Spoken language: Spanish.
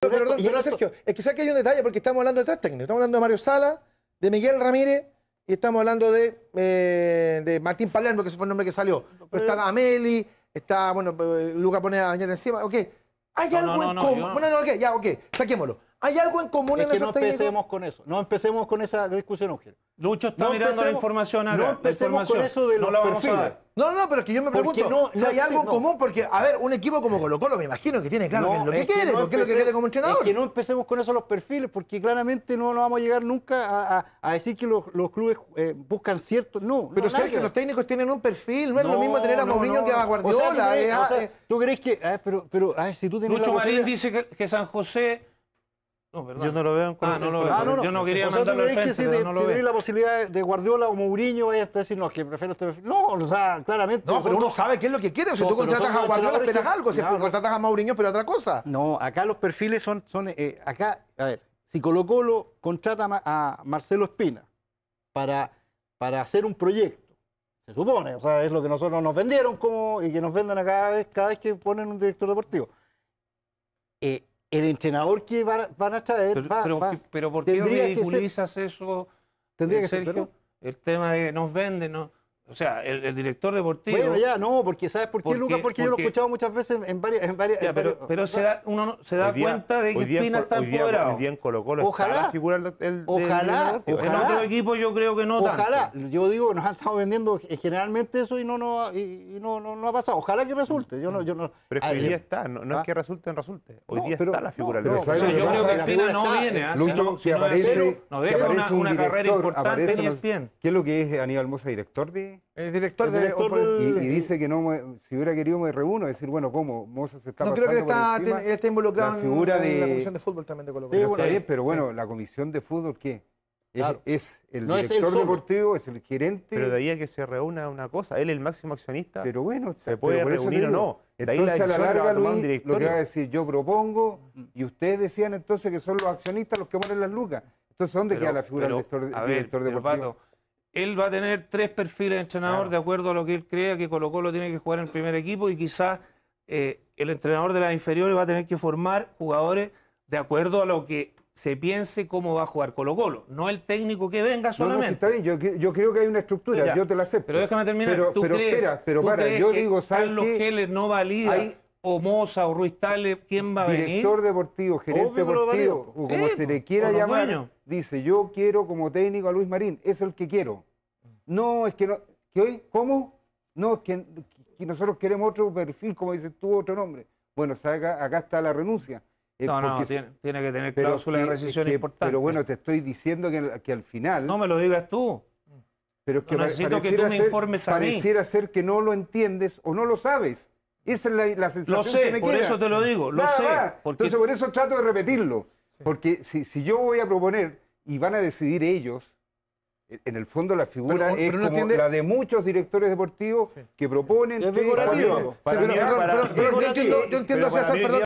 Perdón, perdón, Sergio, es que que hay un detalle porque estamos hablando de tres técnicos. Estamos hablando de Mario Sala, de Miguel Ramírez y estamos hablando de, eh, de Martín Palermo, que fue el nombre que salió. Pero está Ameli, está, bueno, eh, Luca pone a bañar encima. Ok, hay No, algo no, en no, común. yo no. Bueno, no, ok, ya, ok, saquémoslo. ¿Hay algo en común Es en que no técnicos? empecemos con eso. No empecemos con esa discusión, Ángel. Lucho está No mirando la información acá. no la empecemos información. con eso de no los la vamos a perfiles. dar. No, no, pero es que yo me pregunto no- si hay no, algo sí, en no. común, porque, a ver, un equipo como Colo Colo me imagino que tiene claro qué es lo que es quiere, no porque es lo que quiere como entrenador. Es que no empecemos con eso los perfiles, porque claramente no, no vamos a llegar nunca a, a- a decir que los, los clubes eh, buscan cierto. No, Pero no, Sergio, que los ver. técnicos tienen un perfil, no es lo No, mismo tener a no, Mourinho no. que a O sea, Guardiola. ¿tú crees- es- o sea, es- ¿Tú crees que.? ah, pero, pero a ver, si tú tienes Lucho la Marín dice que, que San José. No. Yo no lo veo en Ah, no lo veo. Ah, no, no. Yo no quería O sea, ¿tú mandarlo al que frente, si, pero no lo tenéis veo. la posibilidad de Guardiola o Mourinho, vaya a estar diciendo no, es que prefiero este perfil. No, o sea, claramente. No, pero uno sabe qué es lo que quiere. Si tú contratas a Guardiola, esperas que- algo. Si Claro. contratas a Mourinho, pero otra cosa. No, acá los perfiles son, son eh, acá, a ver, si Colo Colo contrata a Marcelo Espina para, para hacer un proyecto, se supone, o sea, es lo que nosotros nos vendieron como, y que nos venden a cada vez, cada vez que ponen un director deportivo. Eh, el entrenador que van, a- van a traer Pero, va- pero, va- pero ¿por qué ser- ridiculizas eso, tendría eh, que ser, Sergio? pero- El tema de nos venden, ¿no? O sea, el, el director deportivo. Bueno, ya, no, porque ¿sabes por qué, ¿Por Lucas? Porque yo lo he Porque- escuchado muchas veces en varias... En varias, Ya, en pero, varias- pero se da, uno no- se da día- cuenta de que Espina está empoderado. Hoy día en Colo Colo Ojalá. está la figura del, del- del Ojalá. En otro equipo yo creo que no Ojalá, tanto. yo digo, nos han estado vendiendo generalmente eso y no, no, y, y no, no, no ha pasado. Ojalá que resulte. Yo no, yo no. Pero es que Ah, hoy yo- día está, no, no Ah. es que resulte, resulte. Hoy No, día pero- está la figura no, del pero O director sea, ¿sabes yo creo que Espina no viene. ¿ah? Lucho, Si no- no es aparece- que deja una, carrera importante aparece en E unos- ESPN. ¿Qué es lo que es Aníbal Mosa, director de...? El director, El de, director Y, sí. y dice que no, me- si hubiera querido me reúno, decir, bueno, ¿cómo? Moza se está No creo que está, él está involucrado la en- figura en, de- la comisión de fútbol también de Colo Sí, Colo. Está bueno, bien, pero sí. bueno, la comisión de fútbol, ¿qué? Es, Claro. es el No es director deportivo, es el gerente. Pero de ahí a que se reúna una cosa, él el máximo accionista, Pero bueno, se puede reunir o no. La Entonces a la larga, Luis, lo que va a decir, yo propongo, y ustedes decían entonces que son los accionistas los que ponen las lucas. Entonces, ¿dónde Pero- queda la figura pero, del director, a ver, director pero, deportivo? Pato, él va a tener tres perfiles de entrenador Claro. de acuerdo a lo que él crea que Colo Colo tiene que jugar en el primer equipo y quizás eh, el entrenador de las inferiores va a tener que formar jugadores de acuerdo a lo que se piense cómo va a jugar Colo Colo, no el técnico que venga No, no, sí, solamente. está bien, yo, yo creo que hay una estructura, Ya, yo te la acepto. Pero déjame terminar. Pero, ¿Tú pero crees, espera, pero tú para, crees yo que digo, ¿sabes Carlos no valida Hay- o Moza o Ruiz Tale, ¿quién va a venir? director deportivo, gerente Obvio que deportivo, o como Sí, se le pues, quiera llamar, dueños. dice, yo quiero como técnico a Luis Marín, es el que quiero. No, es que no, que hoy, ¿cómo? No, es que, que nosotros queremos otro perfil, como dices tú, otro nombre. Bueno, acá, está la renuncia. Eh, No, no, tiene, tiene que tener cláusula de que- rescisión que- importante. Pero bueno, te estoy diciendo que, que al final... no me lo digas tú. Pero es que No necesito que tú me informes a mí. Pareciera ser que no lo entiendes o no lo sabes. Esa es la, la sensación Lo que sé, me por queda. eso te lo digo, lo Nada sé. Porque Entonces por eso trato de repetirlo. Porque si, si yo voy a proponer y van a decidir ellos, en- el fondo la figura Pero- es no como entiende- la de muchos directores deportivos que proponen... Es decorativo. Para para- yo entiendo- yo entiendo, pero para César, mí hoy perdón.